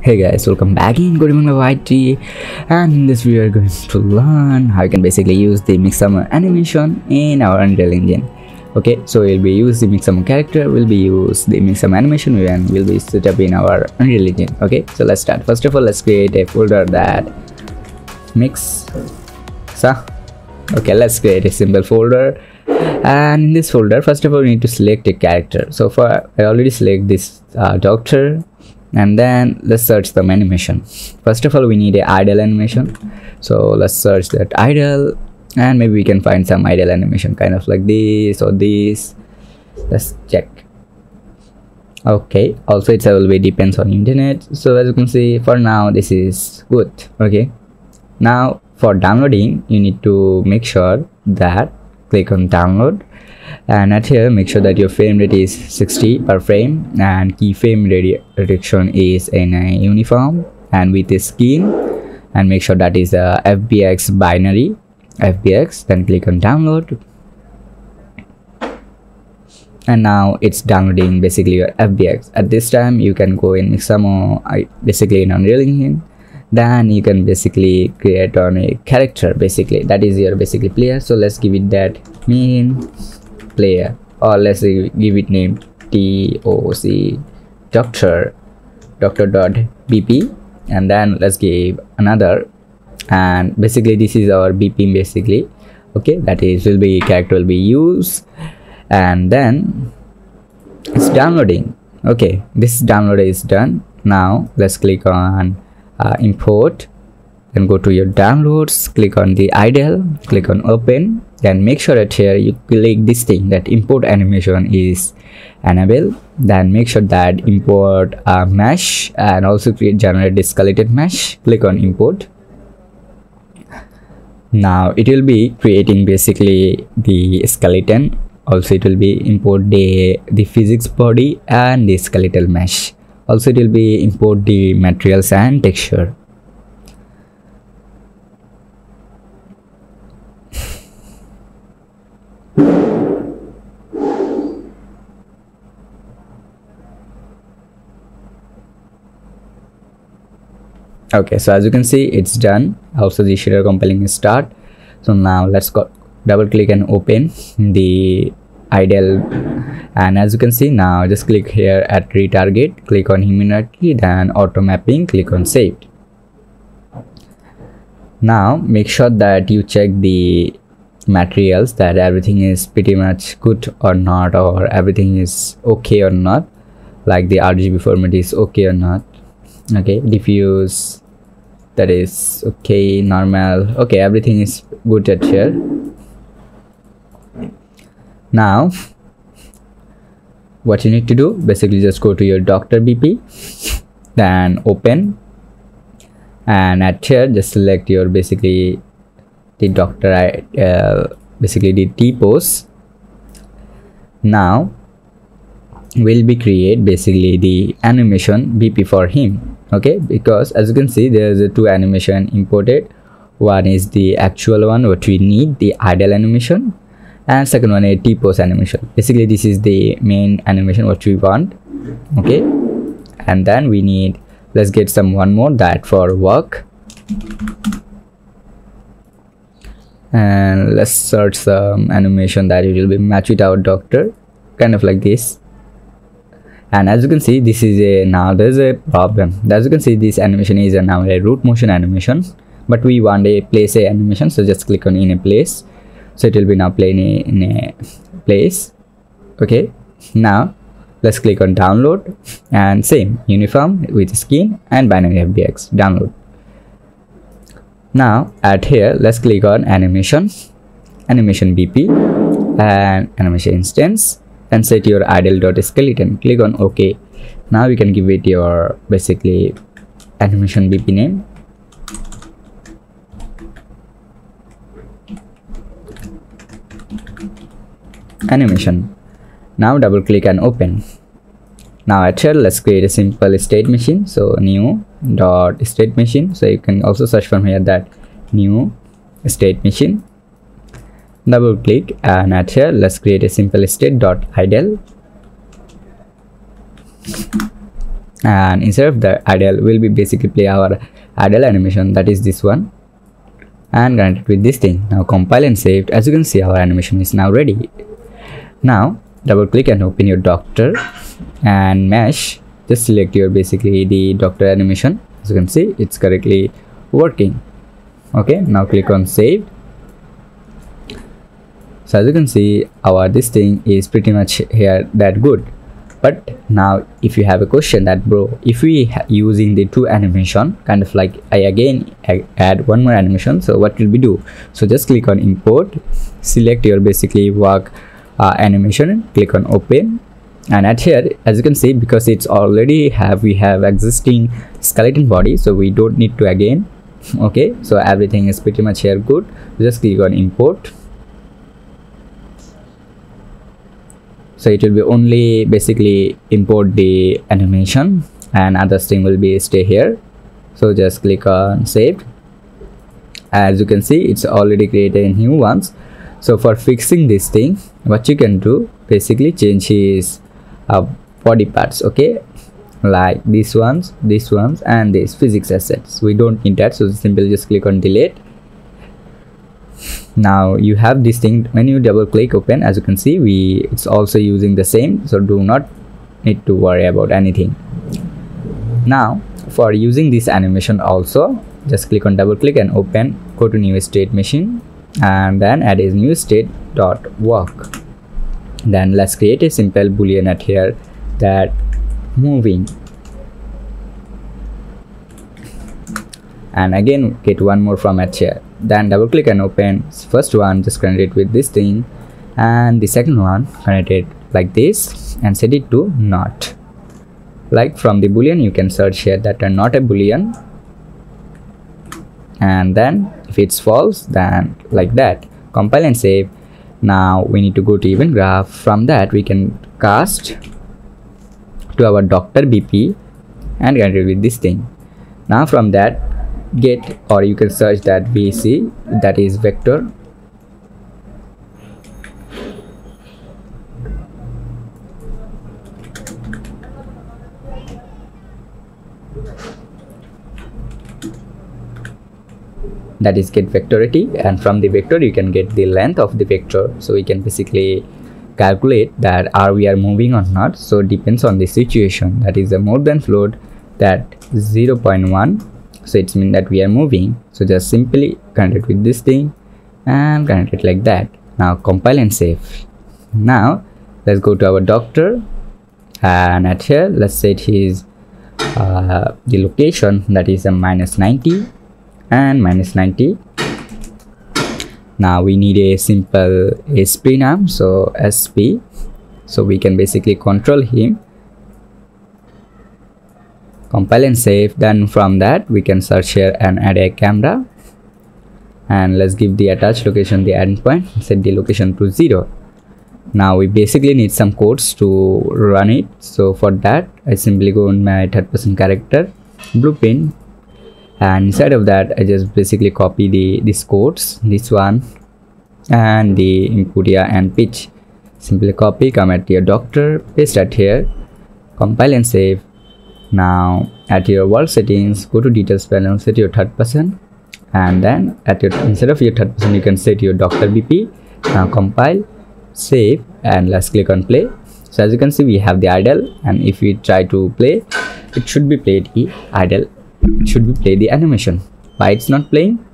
Hey guys, welcome back in Coding Bangla YT and in this video we are going to learn how you can basically use the Mixamo animation in our Unreal Engine. Okay, so we'll be use the Mixamo character, we'll be use the Mixamo animation and we'll be set up in our Unreal Engine. Okay, so let's start. First of all, let's create a folder that mix so okay let's create a simple folder and in this folder first of all we need to select a character so for i already select this uh, doctor and then let's search the animation. First of all we need a idle animation. So let's search that idle. And maybe we can find some idle animation kind of like this or this. Let's check. Okay also it's always depends on internet. So as you can see for now this is good okay? Now for downloading you need to make sure that click on download. And at here make sure that your frame rate is 60 per frame and keyframe reduction is in a uniform and with a skin. And make sure that is a fbx binary fbx then click on download. And now it's downloading basically your fbx at this time you can go in Mixamo basically in unreal engine then you can basically create on a character basically. That is your basically player. So let's give it that main player or let's give it name toc doctor doctor dot bp and then let's give another. And basically this is our bp basically. Okay that is will be character will be used. And then it's downloading. Okay this download is done. Now let's click on uh, import then go to your downloads click on the idle click on open then make sure that here you click this thing that import animation is enabled. Then make sure that import a mesh and also create generate skeleton mesh. Click on import. Now it will be creating basically the skeleton. Also it will be import the the physics body and the skeletal mesh also it will be import the materials and texture. Okay so as you can see it's done. Also the shader compiling is start. So now let's go double click and open the idle. And as you can see now just click here at retarget click on humanoid then auto mapping click on saved. Now make sure that you check the materials that everything is pretty much good or not or everything is okay or not. Like the rgb format is okay or not. Okay diffuse that is okay normal. Okay everything is good at here now what you need to do basically just go to your doctor bp then open and at here just select your basically the doctor uh, basically the t pose now will be create basically the animation bp for him okay? Because as you can see there's a two animation imported. One is the actual one what we need the idle animation and second one a t-pose animation. Basically this is the main animation what we want okay? And then we need let's get some one more that for work. And let's search some animation that it will be match with our doctor. Kind of like this. And as you can see this is a now there's a problem. As you can see this animation is a now a root motion animation. But we want a place a animation so just click on in a place so it will be now playing in a place. Okay. Now let's click on download and same uniform with skin and binary fbx download. Now at here let's click on animation animation bp and animation instance and set your idle.skeleton click on ok. Now you can give it your basically animation bp name animation. Now double click and open. Now at here let's create a simple state machine. So new dot state machine. So you can also search from here that new state machine. Double click and at here let's create a simple state dot idle. And instead of the idle we'll be basically play our idle animation. That is this one. And connect it with this thing. Now compile and save. As you can see our animation is now ready now double click and open your doctor and mesh. Just select your basically the doctor animation. As you can see it's correctly working. Okay now click on save. So as you can see our this thing is pretty much here that good. But now if you have a question that bro if we using the two animation kind of like i again add one more animation so what will we do? So just click on import. Select your basically work uh, animation click on open. And at here as you can see because it's already have we have existing skeleton body so we don't need to again okay? So everything is pretty much here good. Just click on import. So it will be only basically import the animation and other thing will be stay here. So just click on save. As you can see it's already created new ones. So for fixing this thing what you can do basically change his uh, body parts okay? Like these ones these ones and these physics assets. We don't need that so simply just click on delete. Now you have this thing when you double click open as you can see we it's also using the same so do not need to worry about anything. Now for using this animation also just click on double click and open go to new state machine and then add a new state dot work. Then let's create a simple boolean at here that moving. And again get one more from at here. Then double click and open. First one just connect it with this thing. And the second one connect it like this and set it to not. Like from the boolean you can search here that are not a boolean. And then if it's false then like that. Compile and save. Now we need to go to event graph. From that we can cast to our doctor bp and get it with this thing. Now from that get or you can search that vc that is vector that is get vectority and from the vector you can get the length of the vector. So we can basically calculate that are we are moving or not. So depends on the situation. That is a more than float that 0.1 so it's mean that we are moving. So just simply connect it with this thing and connect it like that. Now compile and save. Now let's go to our doctor. And at here let's set his uh, the location. That is a minus 90 and minus 90 now we need a simple sp name so sp so we can basically control him. Compile and save. Then from that we can search here and add a camera. And let's give the attached location the endpoint set the location to zero. Now we basically need some codes to run it. So for that i simply go in my third person character blueprint and inside of that i just basically copy the these codes this one and the input here and pitch. Simply copy come at your doctor paste that here compile and save. Now at your world settings go to details panel set your third person and then at your instead of your third person you can set your doctor bp now compile save and let's click on play. So as you can see we have the idle and if we try to play it should be played idle should we play the animation? Why it's not playing?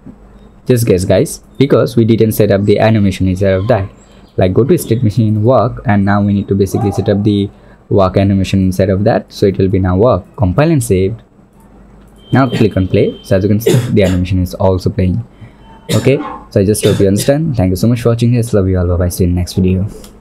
Just guess guys. Because we didn't set up the animation instead of that like go to state machine work and now we need to basically set up the work animation inside of that. So it will be now work compile and saved. Now click on play. So as you can see the animation is also playing. Okay? So i just hope you understand. Thank you so much for watching this. Love you all. Bye bye see you in the next video